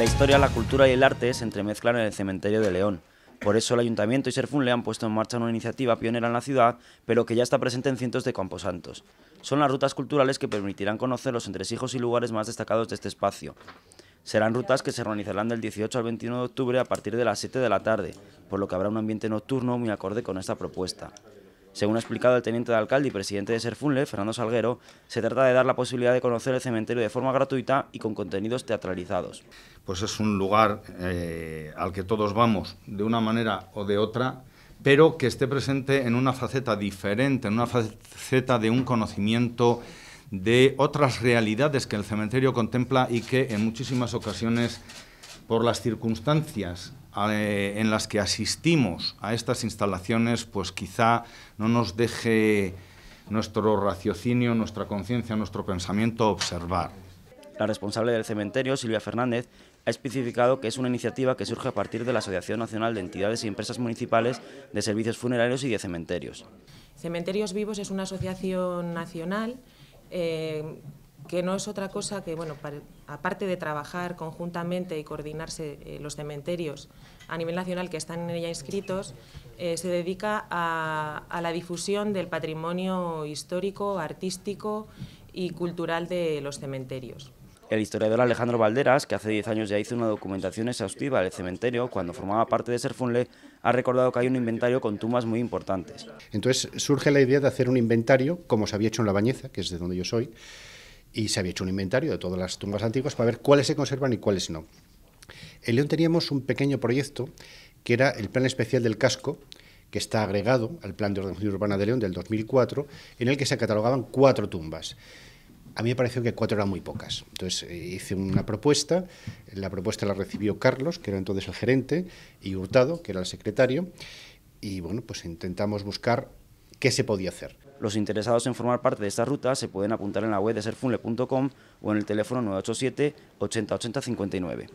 La historia, la cultura y el arte se entremezclan en el cementerio de León. Por eso el Ayuntamiento y Serfunle han puesto en marcha una iniciativa pionera en la ciudad, pero que ya está presente en cientos de camposantos. Son las rutas culturales que permitirán conocer los entresijos y lugares más destacados de este espacio. Serán rutas que se organizarán del 18 al 21 de octubre a partir de las 7 de la tarde, por lo que habrá un ambiente nocturno muy acorde con esta propuesta. Según ha explicado el teniente de alcalde y presidente de Serfunle, Fernando Salguero, se trata de dar la posibilidad de conocer el cementerio de forma gratuita y con contenidos teatralizados. Pues es un lugar eh, al que todos vamos de una manera o de otra, pero que esté presente en una faceta diferente, en una faceta de un conocimiento de otras realidades que el cementerio contempla y que en muchísimas ocasiones, por las circunstancias en las que asistimos a estas instalaciones, pues quizá no nos deje nuestro raciocinio, nuestra conciencia, nuestro pensamiento observar. La responsable del cementerio, Silvia Fernández, ha especificado que es una iniciativa que surge a partir de la Asociación Nacional de Entidades y Empresas Municipales de Servicios Funerarios y de Cementerios. Cementerios Vivos es una asociación nacional eh, que no es otra cosa que, bueno, aparte de trabajar conjuntamente y coordinarse eh, los cementerios a nivel nacional que están en ella inscritos, eh, se dedica a, a, la difusión del patrimonio histórico, artístico y cultural de los cementerios. El historiador Alejandro Valderas, que hace 10 años ya hizo una documentación exhaustiva del cementerio cuando formaba parte de Serfunle, ha recordado que hay un inventario con tumbas muy importantes. Entonces surge la idea de hacer un inventario, como se había hecho en La Bañeza, que es de donde yo soy, y se había hecho un inventario de todas las tumbas antiguas para ver cuáles se conservan y cuáles no. En León teníamos un pequeño proyecto que era el Plan Especial del Casco, que está agregado al Plan de Ordenación Urbana de León del 2004, en el que se catalogaban cuatro tumbas. A mí me pareció que cuatro eran muy pocas. Entonces eh, hice una propuesta, la propuesta la recibió Carlos, que era entonces el gerente, y Hurtado, que era el secretario, y bueno, pues intentamos buscar qué se podía hacer. Los interesados en formar parte de esta ruta se pueden apuntar en la web de serfunle.com o en el teléfono 987 80 80 59.